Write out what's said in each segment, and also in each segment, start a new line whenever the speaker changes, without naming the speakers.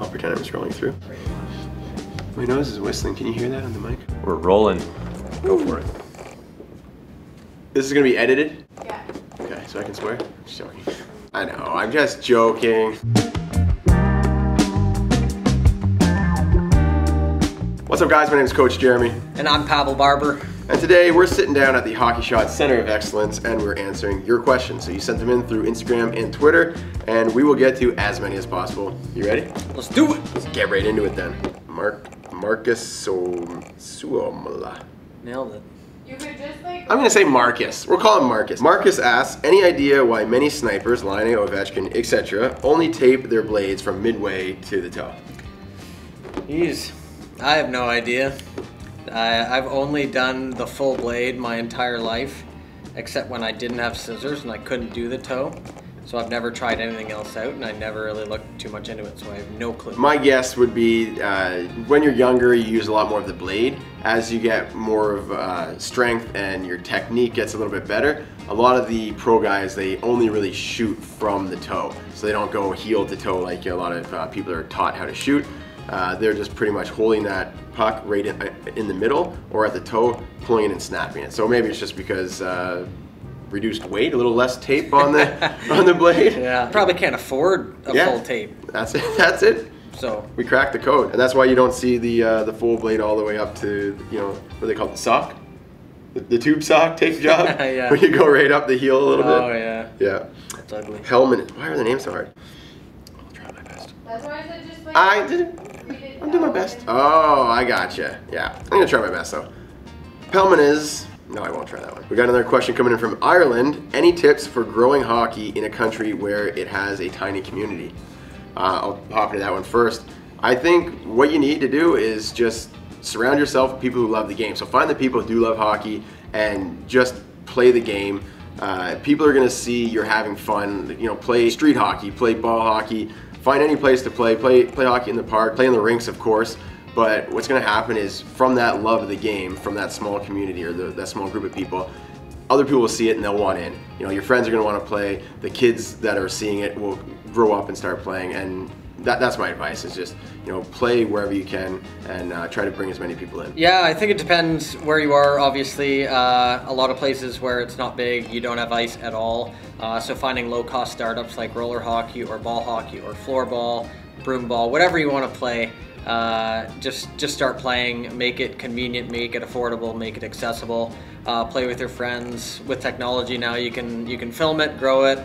I'll pretend I'm scrolling through. My nose is whistling. Can you hear that on the mic?
We're rolling.
Go for it. This is gonna be edited?
Yeah.
Okay, so I can swear? Just joking. I know, I'm just joking. What's up guys, my name is Coach Jeremy.
And I'm Pavel Barber.
And today we're sitting down at the Hockey Shot Center of Excellence and we're answering your questions. So you sent them in through Instagram and Twitter and we will get to as many as possible. You ready?
Let's do it.
Let's get right into it then. Mark Marcus Suomala.
Nailed it.
You could just like.
I'm gonna say Marcus. We'll call him Marcus. Marcus asks, any idea why many snipers, Laine, Ovechkin, etc., only tape their blades from midway to the toe?
Jeez. I have no idea. I, I've only done the full blade my entire life, except when I didn't have scissors and I couldn't do the toe. So I've never tried anything else out, and I never really looked too much into it, so I have no clue.
My guess would be uh, when you're younger, you use a lot more of the blade. As you get more of uh, strength and your technique gets a little bit better, a lot of the pro guys they only really shoot from the toe, so they don't go heel to toe like a lot of uh, people are taught how to shoot. Uh, they're just pretty much holding that puck right in, in, the middle or at the toe, pulling it and snapping it. So maybe it's just because uh, reduced weight, a little less tape on the on the blade.
Yeah, probably can't afford a
Yeah.
full tape.
That's it. That's it.
So
We cracked the code, and that's why you don't see the uh, the full blade all the way up to you know what they call it, the sock, the, the tube sock tape job,
Yeah.
where you go right up the heel a little
Oh
bit.
Oh yeah,
Yeah.
that's ugly.
Hellman. Why are the names so hard? I'll try my best.
That's why I said just like.
I did. I'm doing my best. Oh, I gotcha. Yeah, I'm gonna try my best though. Pelman is. No, I won't try that one. We got another question coming in from Ireland. Any tips for growing hockey in a country where it has a tiny community? Uh, I'll hop into that one first. I think what you need to do is just surround yourself with people who love the game. So find the people who do love hockey and just play the game. Uh, people are going to see you're having fun. You know, play street hockey, play ball hockey. Find any place to play. Play play hockey in the park. Play in the rinks, of course. But what's going to happen is from that love of the game, from that small community or the, that small group of people, other people will see it and they'll want in. You know, your friends are going to want to play. The kids that are seeing it will grow up and start playing. And that, that's my advice: is just you know play wherever you can and uh, try to bring as many people in.
Yeah, I think it depends where you are. Obviously, uh, a lot of places where it's not big, you don't have ice at all. Uh, so finding low-cost startups like roller hockey or ball hockey or floor ball, broom ball, whatever you want to play, uh, just just start playing. Make it convenient, make it affordable, make it accessible. Uh, play with your friends. With technology now, you can you can film it, grow it.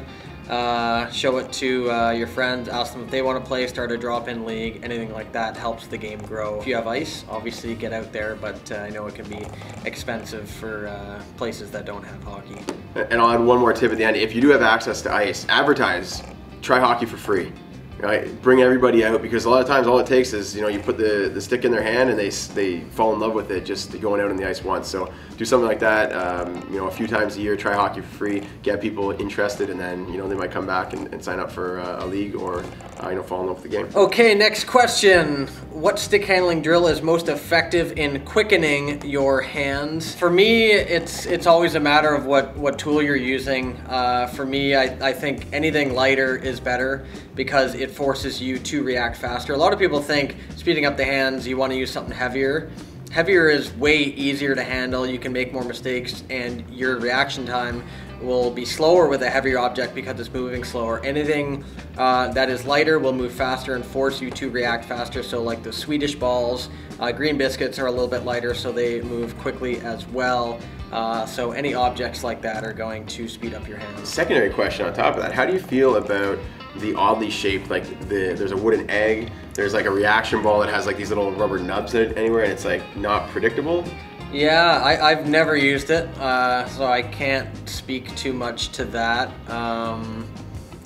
Uh, show it to uh, your friends, ask them if they want to play, start a drop-in league, anything like that helps the game grow. If you have ice, obviously get out there, but uh, I know it can be expensive for uh, places that don't have hockey.
And I'll add one more tip at the end: if you do have access to ice, advertise. Try hockey for free. Right? Bring everybody out because a lot of times all it takes is you know you put the, the stick in their hand and they they fall in love with it just going out on the ice once. So do something like that. Um, you know a few times a year. Try hockey for free. Get people interested and then you know they might come back and, and sign up for uh, a league or uh, you know fall in love with the game.
Okay, next question. What stick handling drill is most effective in quickening your hands? For me, it's it's always a matter of what, what tool you're using. Uh, for me, I, I think anything lighter is better because it forces you to react faster. A lot of people think speeding up the hands, you want to use something heavier. Heavier is way easier to handle, you can make more mistakes, and your reaction time will be slower with a heavier object because it's moving slower. Anything uh, that is lighter will move faster and force you to react faster. So, like the Swedish balls, uh, green biscuits are a little bit lighter, so they move quickly as well. Uh, so, any objects like that are going to speed up your hands.
Secondary question on top of that: How do you feel about the oddly shaped like the there's a wooden egg, there's like a reaction ball that has like these little rubber nubs in it anywhere, and it's like not predictable.
Yeah, I, I've never used it, uh, so I can't speak too much to that. Um,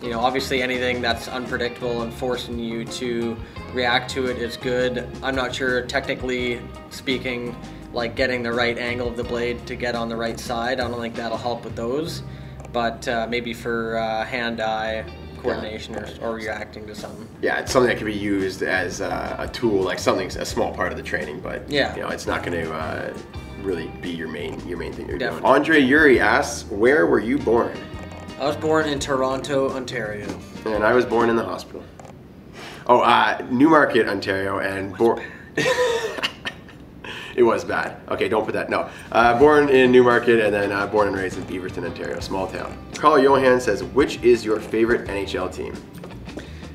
you know, obviously anything that's unpredictable and forcing you to react to it is good. I'm not sure, technically speaking, like getting the right angle of the blade to get on the right side. I don't think that'll help with those, but uh, maybe for uh, hand-eye coordination or, or reacting to something.
Yeah, it's something that can be used as a, a tool, like something a small part of the training, but
Yeah.
you know, it's not going to uh, really be your main your main thing you're doing. Andre Yuri asks, "Where were you born?"
I was born in Toronto, Ontario.
And I was born in the hospital. Oh, uh, Newmarket, Ontario, and born. it was bad. Okay, don't put that. No, uh, born in Newmarket, and then uh, born and raised in Beaverton, Ontario, small town. Carl Johan says, "Which is your favorite NHL team?"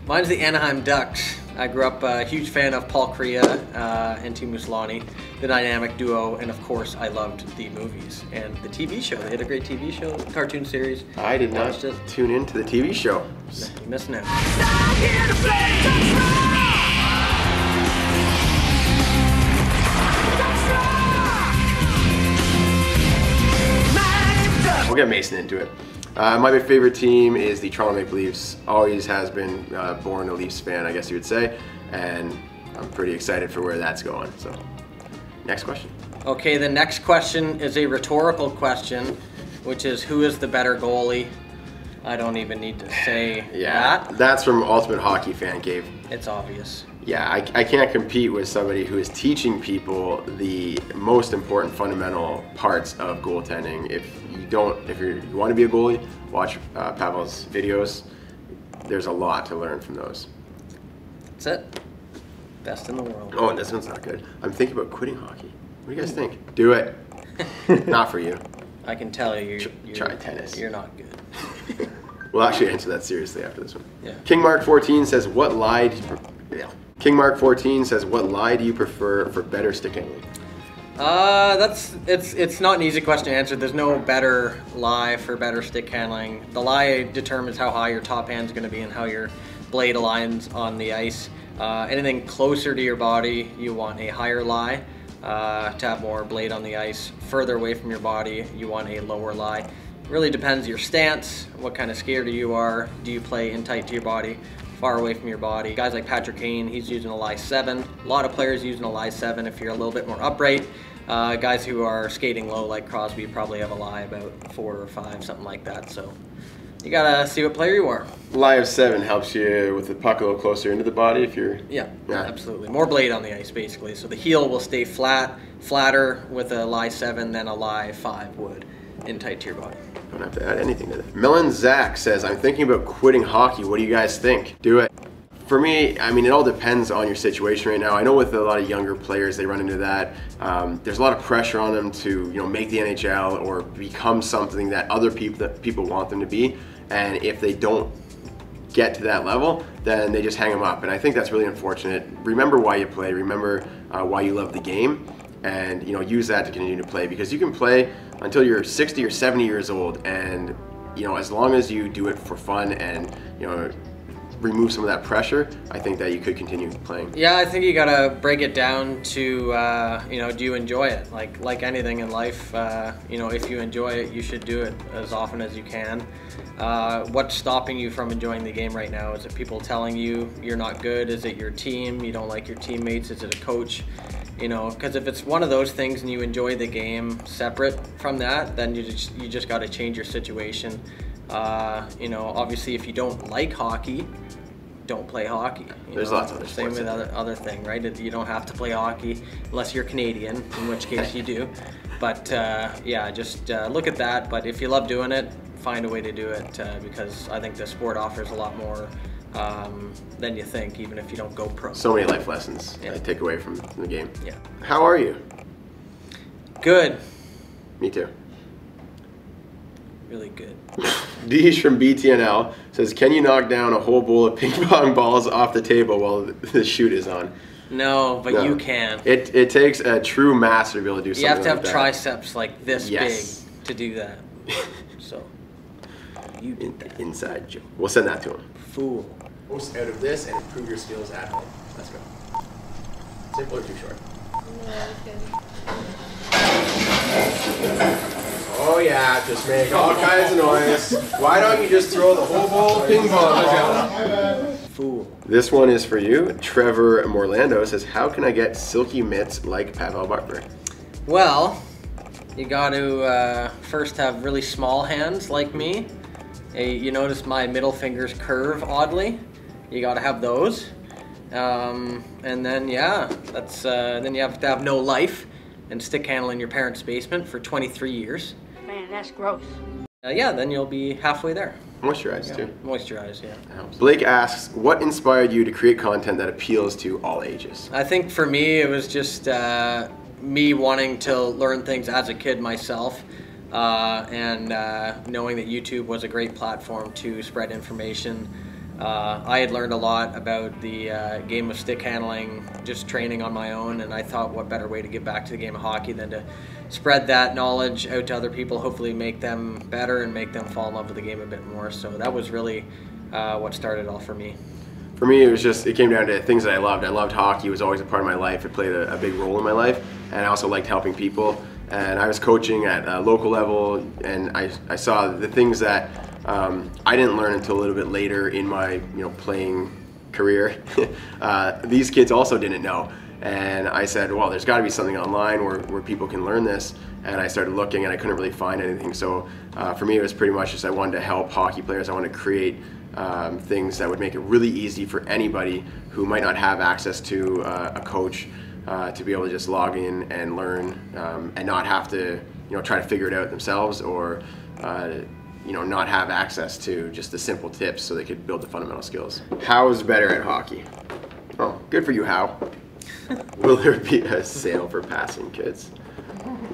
Mine's the Anaheim Ducks. I grew up a huge fan of Paul Kariya uh, and Teemu Selanne, the dynamic duo, and of course I loved the movies and the TV show. They had a great TV show, cartoon series.
I did not
Watched it.
tune into the TV show.
You're missing out.
Mason into it. Uh, my favorite team is the Toronto Maple Leafs. Always has been uh, born a Leafs fan, I guess you would say, and I'm pretty excited for where that's going. So, next question.
Okay, the next question is a rhetorical question, which is who is the better goalie? I don't even need to say
Yeah,
that.
that's from Ultimate Hockey Fan Cave.
It's obvious.
Yeah, I, I can't compete with somebody who is teaching people the most important fundamental parts of goaltending. If you don't, if you're, you want to be a goalie, watch uh, Pavel's videos. There's a lot to learn from those.
That's it. Best in the world.
Oh, and this one's not good. I'm thinking about quitting hockey. What do you guys think? Do it. not for you.
I can tell you,
Tr-
you're,
try tennis.
You're not good.
We'll actually answer that seriously after this one.
Yeah.
King Mark 14 says, "What lie do you pre- yeah. King Mark 14 says, "What lie do you prefer for better stick handling?"
Uh, that's it's it's not an easy question to answer. There's no better lie for better stick handling. The lie determines how high your top hand's going to be and how your blade aligns on the ice. Uh, anything closer to your body, you want a higher lie uh, to have more blade on the ice. Further away from your body, you want a lower lie. Really depends your stance, what kind of skater you are. Do you play in tight to your body? Far away from your body. Guys like Patrick Kane, he's using a lie 7. A lot of players using a lie 7 if you're a little bit more upright. Uh, guys who are skating low like Crosby probably have a lie about 4 or 5, something like that. So you gotta see what player you are.
Lie of seven helps you with the puck a little closer into the body if you're.
Yeah,
Yeah.
absolutely. More blade on the ice basically. So the heel will stay flat, flatter with a lie 7 than a lie 5 would in tight to your body.
Don't have to add anything to that. Melon Zach says, "I'm thinking about quitting hockey. What do you guys think? Do it." For me, I mean, it all depends on your situation right now. I know with a lot of younger players, they run into that. Um, there's a lot of pressure on them to, you know, make the NHL or become something that other people that people want them to be. And if they don't get to that level, then they just hang them up. And I think that's really unfortunate. Remember why you play. Remember uh, why you love the game, and you know use that to continue to play because you can play until you're 60 or 70 years old, and you know as long as you do it for fun and you know remove some of that pressure, I think that you could continue playing.
Yeah, I think you gotta break it down to uh, you know, do you enjoy it? Like like anything in life, uh, you know, if you enjoy it, you should do it as often as you can. Uh, what's stopping you from enjoying the game right now? Is it people telling you you're not good? Is it your team? You don't like your teammates? Is it a coach? You know, because if it's one of those things and you enjoy the game separate from that, then you just you just got to change your situation. Uh, you know, obviously, if you don't like hockey, don't play hockey. you
There's
know?
lots of other
Same with other other thing, right? You don't have to play hockey unless you're Canadian, in which case you do. But uh, yeah, just uh, look at that. But if you love doing it, find a way to do it uh, because I think the sport offers a lot more um, than you think, even if you don't go pro.
So many life lessons
Yeah.
I take away from the game.
yeah,
How are you?
good,
Me too.
really good.
Deej from BTNL says, "Can you knock down a whole bowl of ping pong balls off the table while the shoot is on?"
No, but
No.
you can.
It it takes a true master to be able to do something.
You have to have
that.
triceps like this
Yes.
big to do that. So you did that,
inside joke. We'll send that to him.
fool.
Post out of this and improve your skills at home. Let's go. Simple or too short?
Yeah, it's good.
Oh yeah, just make all kinds of noise. Why don't you just throw the whole bowl of ping pong balls?
Fool.
This one is for you. Trevor Morlando says, "How can I get silky mitts like Pavel Barber?"
Well, you got to uh, first have really small hands like me. Hey, you notice my middle fingers curve oddly. You got to have those. Um, and then yeah, that's uh, then you have to have no life and stick handle in your parents' basement for 23 years.
Man, that's gross.
Uh, yeah, then you'll be halfway there.
Moisturize too.
Moisturize, yeah.
Helps. Blake asks, what inspired you to create content that appeals to all ages?
I think for me, it was just uh, me wanting to learn things as a kid myself. Uh, and uh, knowing that YouTube was a great platform to spread information. Uh, I had learned a lot about the uh, game of stick handling, just training on my own, and I thought what better way to give back to the game of hockey than to spread that knowledge out to other people, hopefully make them better and make them fall in love with the game a bit more. So that was really uh, what started all for me.
For me, it was just, it came down to things that I loved. I loved hockey, it was always a part of my life. It played a, a big role in my life, and I also liked helping people. And I was coaching at a local level, and I, I saw the things that um, I didn't learn until a little bit later in my you know playing career. uh, these kids also didn't know. And I said, well, there's got to be something online where, where people can learn this. And I started looking and I couldn't really find anything. So uh, for me, it was pretty much just I wanted to help hockey players. I wanted to create um, things that would make it really easy for anybody who might not have access to uh, a coach uh, to be able to just log in and learn um, and not have to you know try to figure it out themselves or uh, you know not have access to just the simple tips so they could build the fundamental skills. How is better at hockey? Oh, good for you, How. Will there be a sale for passing kids?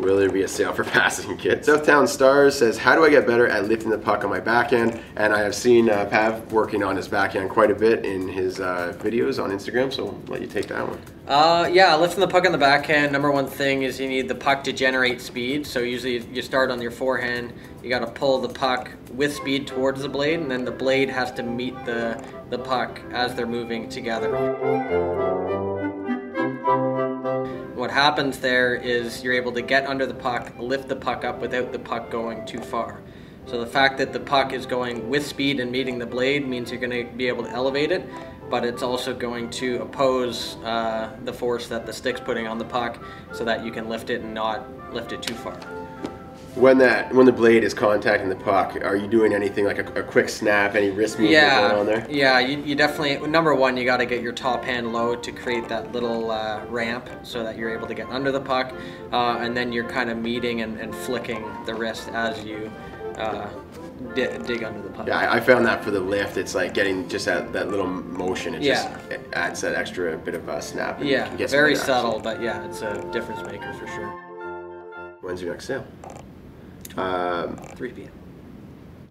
Will there be a sale for passing kids? Southtown Stars says, how do I get better at lifting the puck on my backhand? And I have seen uh, Pav working on his backhand quite a bit in his uh, videos on Instagram, so I'll let you take that one.
Uh, yeah, lifting the puck on the backhand, number one thing is you need the puck to generate speed. So usually you start on your forehand, you got to pull the puck with speed towards the blade, and then the blade has to meet the, the puck as they're moving together what happens there is you're able to get under the puck, lift the puck up without the puck going too far. So the fact that the puck is going with speed and meeting the blade means you're going to be able to elevate it, but it's also going to oppose uh, the force that the stick's putting on the puck so that you can lift it and not lift it too far.
When that when the blade is contacting the puck, are you doing anything like a, a quick snap, any wrist movement
yeah,
going on there?
Yeah, you, you definitely number one you got to get your top hand low to create that little uh, ramp so that you're able to get under the puck, uh, and then you're kind of meeting and, and, flicking the wrist as you uh, dig under the puck.
Yeah, I, I, found that for the lift, it's like getting just that, that little motion. It yeah. just it adds that extra bit of a snap.
yeah, very subtle, but yeah, it's a difference maker for sure.
When's your next sale?
Um, 3 p.m.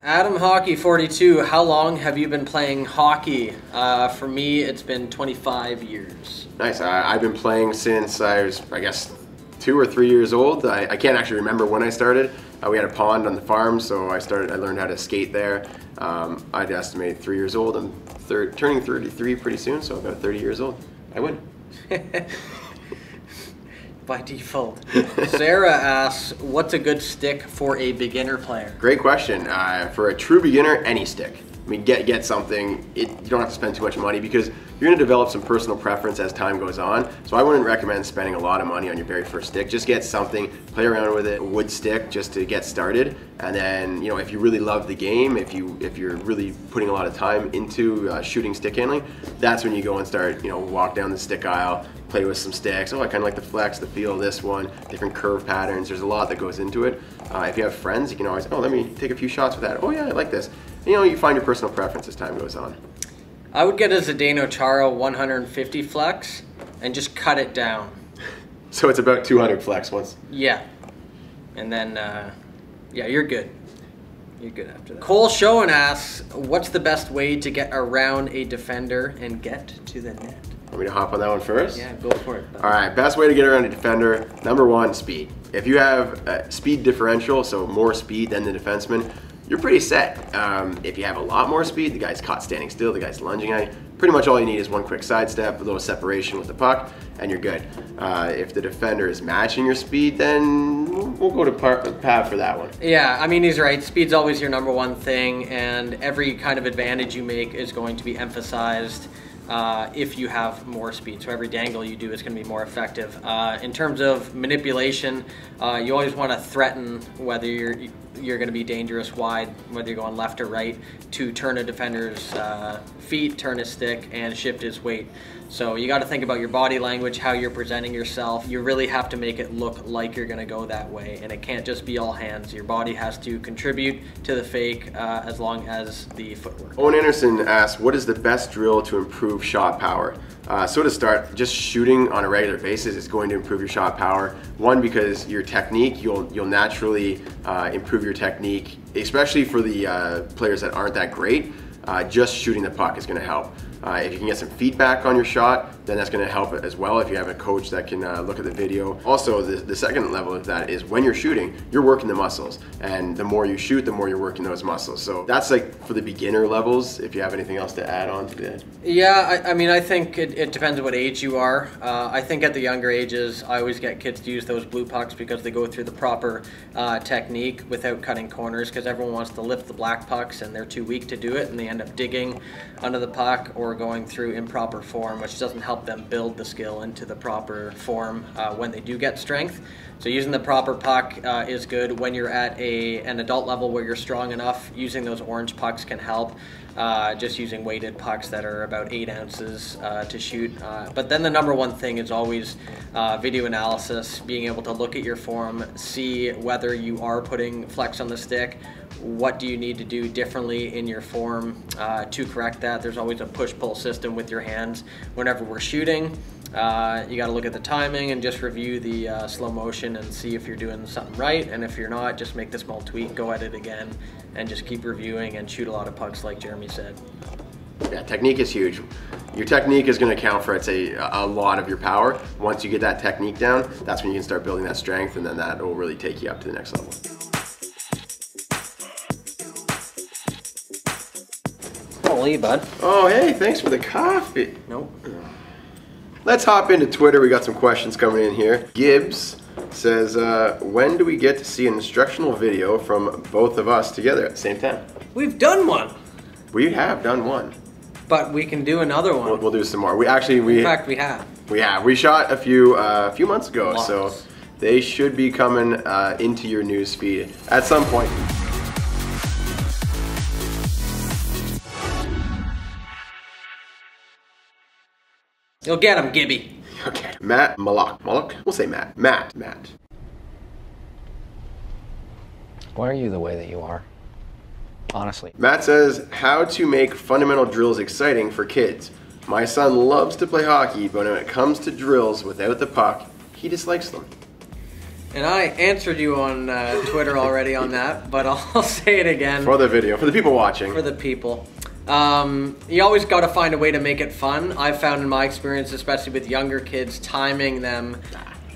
Adam Hockey 42, how long have you been playing hockey? Uh, for me, it's been 25 years.
Nice. I, have been playing since I was, I guess, two or three years old. I, I can't actually remember when I started. Uh, we had a pond on the farm, so I started. I learned how to skate there. Um, I'd estimate three years old. I'm thir- turning 33 pretty soon, so about 30 years old. I win.
by default. Sarah asks, what's a good stick for a beginner player?
Great question. Uh, for a true beginner, any stick. I mean, get get something. It, you don't have to spend too much money because you're going to develop some personal preference as time goes on. So I wouldn't recommend spending a lot of money on your very first stick. Just get something, play around with it, wood stick, just to get started. And then, you know, if you really love the game, if you if you're really putting a lot of time into uh, shooting stick handling, that's when you go and start, you know, walk down the stick aisle, play with some sticks. Oh, I kind of like the flex, the feel of this one, different curve patterns. There's a lot that goes into it. Uh, if you have friends, you can always, oh, let me take a few shots with that. Oh yeah, I like this you know, you find your personal preference as time goes on.
I would get a Zdeno Chara 150 flex and just cut it down.
so it's about 200 flex once.
Yeah, and then uh, yeah, you're good. You're good after that. Cole Showen asks, "What's the best way to get around a defender and get to the net?"
Want me to hop on that one first?
Yeah, go for it.
All right, best way to get around a defender, number one, speed. If you have a speed differential, so more speed than the defenseman, you're pretty set. Um, if you have a lot more speed, the guy's caught standing still, the guy's lunging at you, pretty much all you need is one quick sidestep, a little separation with the puck, and you're good. Uh, if the defender is matching your speed, then we'll go to Pav for that one.
Yeah, I mean, he's right. Speed's always your number one thing, and every kind of advantage you make is going to be emphasized uh, if you have more speed. So every dangle you do is going to be more effective. Uh, in terms of manipulation, uh, you always want to threaten whether you're you're going to be dangerous wide, whether you're going left or right, to turn a defender's uh, feet, turn his stick, and shift his weight. So you got to think about your body language, how you're presenting yourself. You really have to make it look like you're going to go that way, and it can't just be all hands. Your body has to contribute to the fake uh, as long as the footwork.
Owen Anderson asks, what is the best drill to improve shot power? Uh, so to start, just shooting on a regular basis is going to improve your shot power. One, because your technique, you'll you'll naturally uh, improve your technique, especially for the uh, players that aren't that great. Uh, just shooting the puck is going to help. Uh, if you can get some feedback on your shot, then that's going to help as well if you have a coach that can uh, look at the video. Also, the, the second level of that is when you're shooting, you're working the muscles. And the more you shoot, the more you're working those muscles. So that's like for the beginner levels, if you have anything else to add on to that.
Yeah, I, I mean, I think it, it depends on what age you are. Uh, I think at the younger ages, I always get kids to use those blue pucks because they go through the proper uh, technique without cutting corners because everyone wants to lift the black pucks and they're too weak to do it and they end up digging under the puck or going through improper form, which doesn't help them build the skill into the proper form uh, when they do get strength. So using the proper puck uh, is good when you're at a an adult level where you're strong enough. Using those orange pucks can help. Uh, just using weighted pucks that are about eight ounces uh, to shoot. Uh, but then the number one thing is always uh, video analysis, being able to look at your form, see whether you are putting flex on the stick, what do you need to do differently in your form uh, to correct that. There's always a push-pull system with your hands whenever we're shooting. Uh, you got to look at the timing and just review the uh, slow motion and see if you're doing something right. And if you're not, just make the small tweak, go at it again, and just keep reviewing and shoot a lot of pucks, like Jeremy said.
Yeah, technique is huge. Your technique is going to account for, I'd say, a lot of your power. Once you get that technique down, that's when you can start building that strength, and then that will really take you up to the next level.
Holy, bud.
Oh, hey, thanks for the coffee.
Nope.
Let's hop into Twitter. We got some questions coming in here. Gibbs says, uh, when do we get to see an instructional video from both of us together at the same time?
We've done one,
We have done one.
but we can do another one.
We'll, we'll do some more. We actually we
In fact, we have.
we have we shot a few uh, a few months ago, so they should be coming uh, into your news feed at some point.
You'll get him, Gibby.
Okay, Matt Malak. Malak? We'll say Matt. Matt. Matt.
Why are you the way that you are? Honestly.
Matt says, how to make fundamental drills exciting for kids. My son loves to play hockey, but when it comes to drills without the puck, he dislikes them.
And I answered you on uh, Twitter already on that, but I'll say it again
For the video, for the people watching.
for the people. Um, you always got to find a way to make it fun. I've found in my experience, especially with younger kids, timing them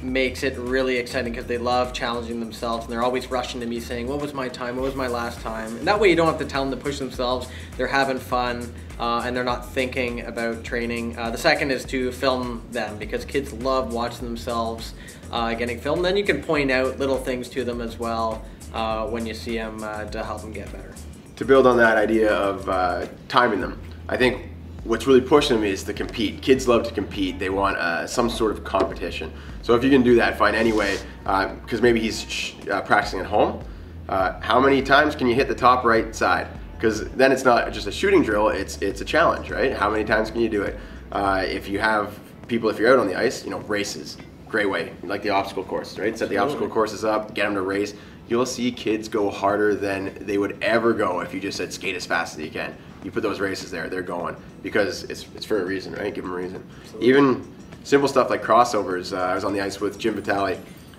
makes it really exciting because they love challenging themselves and they're always rushing to me saying, What was my time? What was my last time? And that way you don't have to tell them to push themselves. They're having fun uh, and they're not thinking about training. Uh, the second is to film them because kids love watching themselves uh, getting filmed. Then you can point out little things to them as well uh, when you see them uh, to help them get better.
To build on that idea of uh, timing them, I think what's really pushing them is to compete. Kids love to compete. They want uh, some sort of competition. So if you can do that, find any way, because maybe he's sh- uh, practicing at home. Uh, how many times can you hit the top right side? Because then it's not just a shooting drill; it's it's a challenge, right? How many times can you do it? Uh, if you have people, if you're out on the ice, you know races, great way, like the obstacle course, right? Set the obstacle courses up, get them to race. You'll see kids go harder than they would ever go if you just said skate as fast as you can. You put those races there, they're going because it's it's for a reason, right? Give them a reason. Even simple stuff like crossovers. Uh, I was on the ice with Jim Vitale a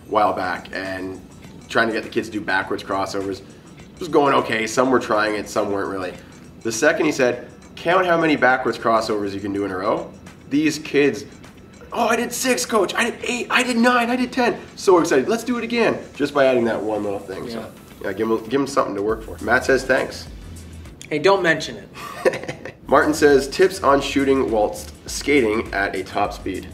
while back and trying to get the kids to do backwards crossovers. It was going okay. Some were trying it, some weren't really. The second he said, count how many backwards crossovers you can do in a row, these kids, oh, I did six, coach. I did eight. I did nine. I did ten. So excited. Let's do it again. Just by adding that one little thing. So, yeah, give him, give them something to work for. Matt says thanks.
Hey, don't mention it.
Martin says tips on shooting whilst skating at a top speed.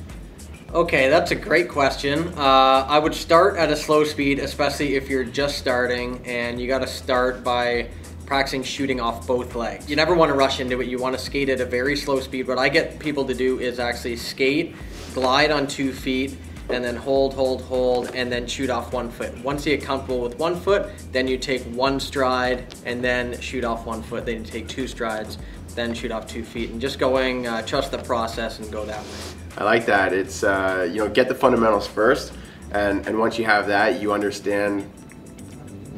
Okay, that's a great question. Uh, I would start at a slow speed, especially if you're just starting, and you got to start by practicing shooting off both legs. You never want to rush into it. You want to skate at a very slow speed. What I get people to do is actually skate, glide on two feet, and then hold, hold, hold, and then shoot off one foot. Once you get comfortable with one foot, then you take one stride and then shoot off one foot. Then you take two strides, then shoot off two feet, and just going, uh, trust the process and go that way.
I like that. It's uh, you know get the fundamentals first, and and once you have that, you understand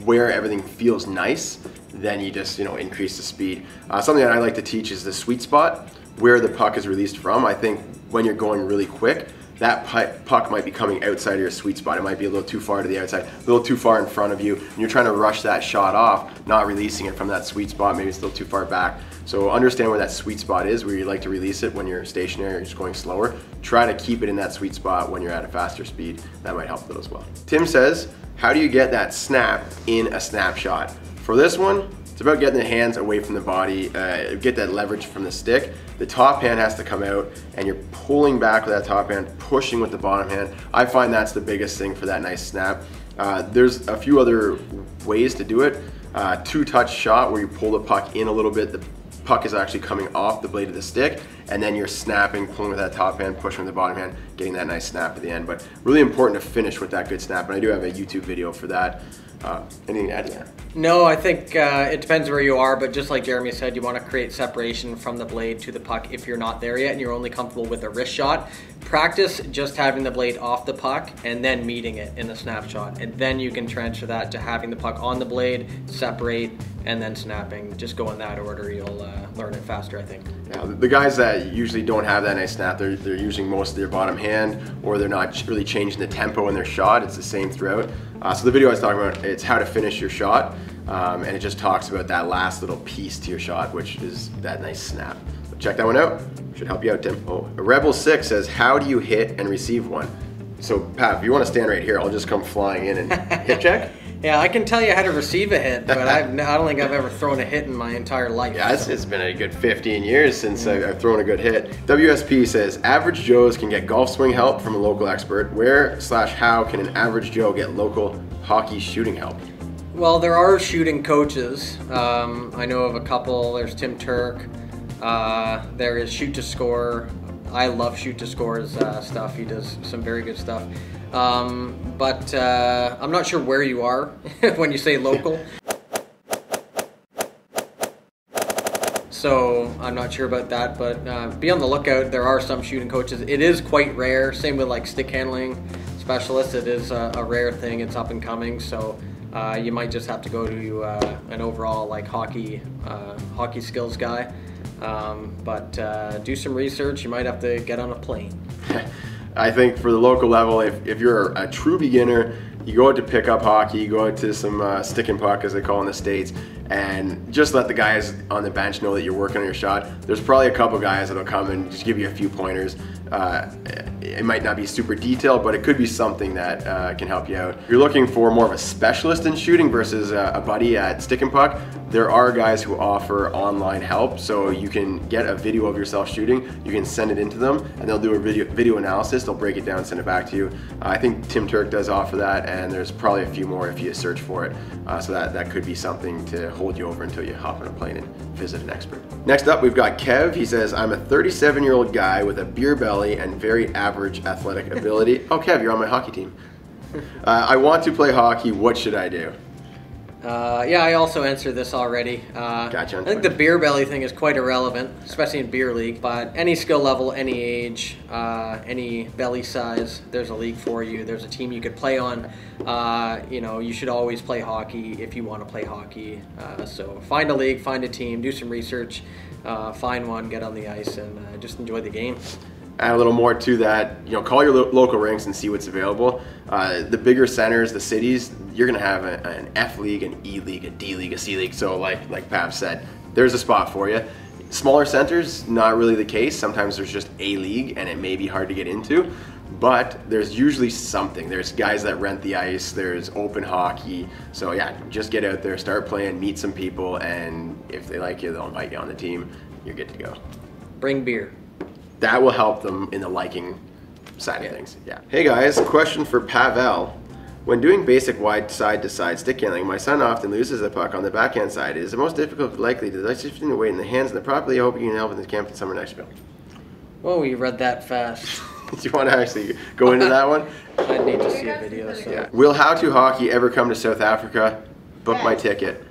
where everything feels nice. Then you just you know increase the speed. Uh, something that I like to teach is the sweet spot where the puck is released from. I think when you're going really quick, that puck might be coming outside of your sweet spot. It might be a little too far to the outside, a little too far in front of you, and you're trying to rush that shot off, not releasing it from that sweet spot. Maybe it's still too far back. So understand where that sweet spot is, where you like to release it when you're stationary or just going slower. Try to keep it in that sweet spot when you're at a faster speed. That might help a little as well. Tim says, how do you get that snap in a snapshot? For this one, about getting the hands away from the body, uh, get that leverage from the stick. The top hand has to come out and you're pulling back with that top hand, pushing with the bottom hand. I find that's the biggest thing for that nice snap. Uh, there's a few other ways to do it. Uh, two touch shot where you pull the puck in a little bit, the puck is actually coming off the blade of the stick and then you're snapping, pulling with that top hand, pushing with the bottom hand, getting that nice snap at the end. But really important to finish with that good snap and I do have a YouTube video for that. Uh?
No, I think uh, it depends where you are, but just like Jeremy said, you want to create separation from the blade to the puck if you're not there yet and you're only comfortable with a wrist shot. Practice just having the blade off the puck and then meeting it in the snapshot. And then you can transfer that to having the puck on the blade, separate, and then snapping. Just go in that order, you'll uh, learn it faster, I think.
Yeah, the guys that usually don't have that nice snap, they're, they're using most of their bottom hand or they're not really changing the tempo in their shot. It's the same throughout. Uh, so the video I was talking about, it's how to finish your shot. Um, and it just talks about that last little piece to your shot, which is that nice snap. So check that one out. Should help you out, Tim. Oh, Rebel 6 says, how do you hit and receive one? So Pat, if you want to stand right here, I'll just come flying in and hit check.
Yeah, I can tell you how to receive a hit, but I've, I don't think I've ever thrown a hit in my entire life.
Yeah, it's, it's been a good 15 years since I've, I've thrown a good hit. WSP says, average Joes can get golf swing help from a local expert. Where slash how can an average Joe get local hockey shooting help?
Well, there are shooting coaches. Um, I know of a couple. There's Tim Turk. Uh, there is Shoot to Score. I love Shoot to Score's uh, stuff. He does some very good stuff. Um, but uh, I'm not sure where you are when you say local. So I'm not sure about that, but uh, be on the lookout. There are some shooting coaches. It is quite rare. Same with like stick handling specialists. It is a, a rare thing. It's up and coming. So uh, you might just have to go to uh, an overall like hockey uh, hockey skills guy. Um, but uh, do some research. You might have to get on a plane.
I think for the local level, if, if you're a true beginner, you go out to pick up hockey, you go out to some uh, stick and puck as they call in the States, and just let the guys on the bench know that you're working on your shot. There's probably a couple guys that'll come and just give you a few pointers. Uh, it might not be super detailed, but it could be something that uh, can help you out. If you're looking for more of a specialist in shooting versus a, a buddy at stick and puck, there are guys who offer online help. So you can get a video of yourself shooting, you can send it into them, and they'll do a video, video analysis. They'll break it down, send it back to you. Uh, I think Tim Turk does offer that, and there's probably a few more if you search for it. Uh, so that, that could be something to hold you over until you hop on a plane and visit an expert. Next up, we've got Kev. He says, I'm a 37 year old guy with a beer belly and very average athletic ability. oh, Kev, you're on my hockey team. Uh, I want to play hockey. What should I do?
Uh, yeah, I also answered this already. Uh,
gotcha.
I think the beer belly thing is quite irrelevant, especially in beer league. But any skill level, any age, uh, any belly size, there's a league for you. There's a team you could play on. Uh, you know, you should always play hockey if you want to play hockey. Uh, so find a league, find a team, do some research, uh, find one, get on the ice, and just enjoy the game
add a little more to that, you know, call your lo local rinks and see what's available. Uh, the bigger centers, the cities, you're gonna have a, an F league, an E league, a D league, a C league. So like like Pav said, there's a spot for you. Smaller centers, not really the case. Sometimes there's just a league and it may be hard to get into, but there's usually something. There's guys that rent the ice, there's open hockey. So yeah, just get out there, start playing, meet some people, and if they like you, they'll invite you on the team. You're good to go.
Bring beer
that will help them in the liking side of things. Yeah. Hey guys, question for Pavel. When doing basic wide side to side stick handling, my son often loses the puck on the backhand side. It is the most difficult likely to shifting the weight in the hands and the properly. I hope you can help in the camp in summer next year.
Whoa, you read that fast.
Do you want to actually go into that one?
I need to see a video. So.
Yeah. Will How to Hockey ever come to South Africa? Book my ticket.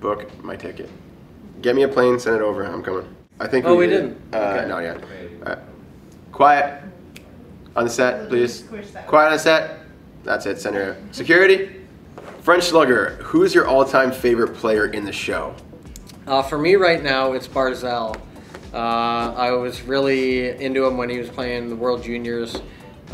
Book my ticket. Get me a plane, send it over. I'm coming. I think.
Oh, we
did.
didn't?
Uh,
Okay.
No, yeah. Alright. Quiet. On the set, please. Quiet on the set. That's it. Send her. Security. French Slugger. Who's your all-time favorite player in the show?
Uh, for me right now, it's Barzal. Uh, I was really into him when he was playing the World Juniors.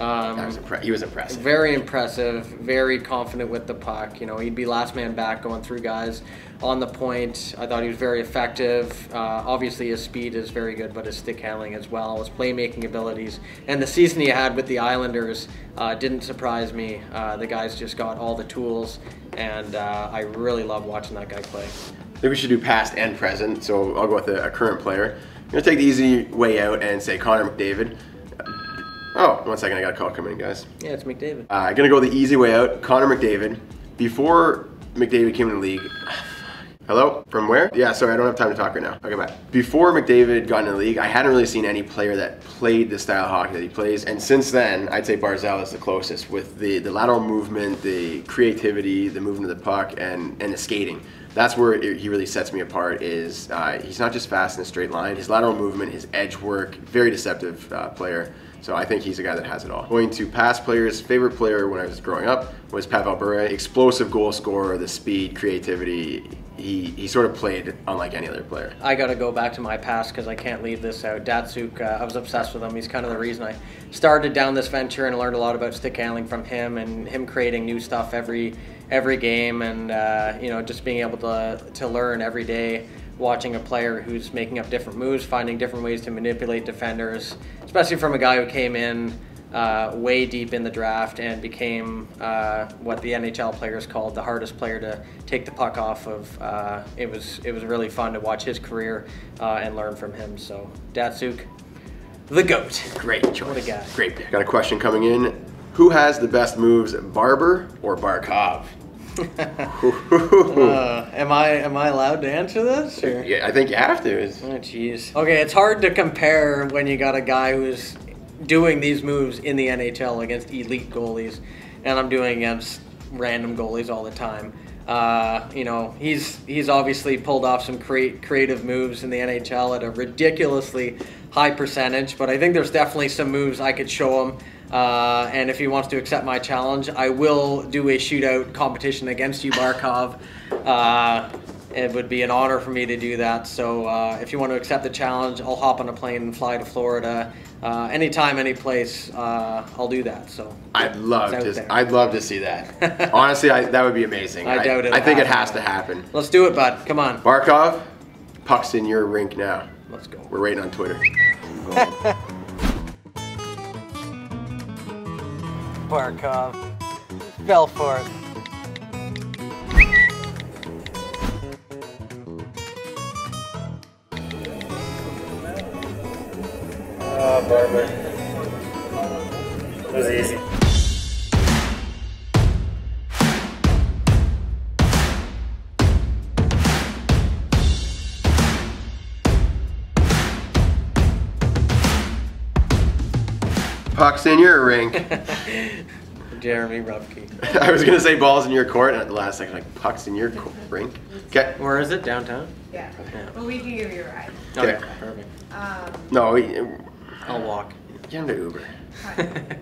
Um,
was impre- he was impressive.
Very impressive, very confident with the puck. You know, he'd be last man back going through guys on the point. I thought he was very effective. Uh, obviously, his speed is very good, but his stick handling as well, his playmaking abilities, and the season he had with the Islanders uh, didn't surprise me. Uh, the guys just got all the tools, and uh, I really love watching that guy play.
I think we should do past and present, so I'll go with a, a current player. I'm gonna take the easy way out and say Connor McDavid. Oh, one second, I got a call coming in, guys.
Yeah, it's McDavid.
I'm uh, gonna go the easy way out. Connor McDavid. Before McDavid came in the league. Hello? From where? Yeah, sorry, I don't have time to talk right now. Okay, bye. Before McDavid got in the league, I hadn't really seen any player that played the style of hockey that he plays. And since then, I'd say Barzal is the closest with the, the lateral movement, the creativity, the movement of the puck, and, and the skating. That's where it, he really sets me apart. Is uh, he's not just fast in a straight line. His lateral movement, his edge work, very deceptive uh, player. So I think he's a guy that has it all. Going to past players, favorite player when I was growing up was Pavel Bure. Explosive goal scorer, the speed, creativity. He, he sort of played unlike any other player.
I got to go back to my past because I can't leave this out. Datsyuk, uh, I was obsessed with him. He's kind of the reason I started down this venture and learned a lot about stick handling from him and him creating new stuff every every game and uh, you know just being able to to learn every day watching a player who's making up different moves, finding different ways to manipulate defenders, especially from a guy who came in uh, way deep in the draft and became uh, what the NHL players called the hardest player to take the puck off of. Uh, it was it was really fun to watch his career uh, and learn from him. So Datsyuk, the goat.
Great choice.
What a guy.
Great pick. Got a question coming in. Who has the best moves, Barber or Barkov?
Uh, am I am I allowed to answer this? Or?
yeah, I think you have to. It's-
Oh jeez. Okay, it's hard to compare when you got a guy who's doing these moves in the NHL against elite goalies, and I'm doing against random goalies all the time. Uh, you know, he's he's obviously pulled off some create, creative moves in the NHL at a ridiculously high percentage, but I think there's definitely some moves I could show him. Uh, and if he wants to accept my challenge, I will do a shootout competition against you, Barkov. Uh, it would be an honor for me to do that. So uh, if you want to accept the challenge, I'll hop on a plane and fly to Florida. Uh, anytime, any place, uh, I'll do that. So
I'd love to.
there.
I'd love to see that. Honestly, I, that would be amazing.
I doubt it'll
I think it has to happen.
let's do it, bud. Come on.
Barkov, pucks in your rink now.
Let's go.
We're waiting on Twitter.
Barkov fell for it.
Oh, It was easy.
Pucks in your rink.
Jeremy Rupke.
I was gonna say balls in your court, and at the last second, like pucks in your co- rink. Okay.
Where is it? Downtown?
Yeah.
Yeah.
But we can give you a ride.
Okay.
Okay, perfect.
Um,
No, we,
I'll walk.
get him to Uber.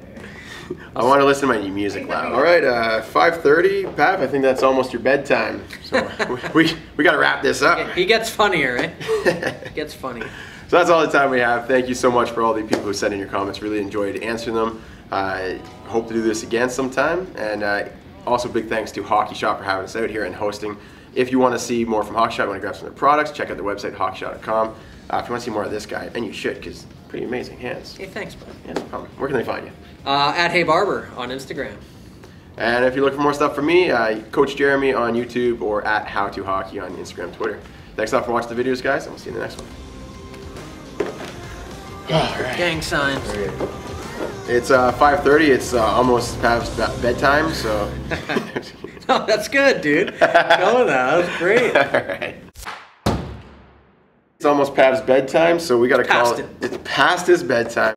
I want to listen to my music loud. All right, uh, 5:30, Pav. I think that's almost your bedtime. So we we got to wrap this up.
He gets funnier, right? He gets funny.
So that's all the time we have. Thank you so much for all the people who sent in your comments. Really enjoyed answering them. Uh, hope to do this again sometime. And uh, also big thanks to Hockey Shot for having us out here and hosting. If you want to see more from Hockey Shot, want to grab some of their products, check out their website, hockeyshot.com. Uh, if you want to see more of this guy, and you should, because pretty amazing hands.
Hey, thanks, bud.
Yeah, no problem. Where can they find you?
Uh, at Hey Barber on Instagram.
And if you're looking for more stuff from me, uh, Coach Jeremy on YouTube or at How to Hockey on Instagram, Twitter. Thanks a lot for watching the videos, guys, and we'll see you in the next one.
Gang signs.
It's uh, 5:30. It's uh, almost Pav's be- bedtime, so.
Oh, that's good, dude. Go with that. That was great.
All right. It's almost Pav's bedtime, so we got to call
Past
it. It's past his bedtime.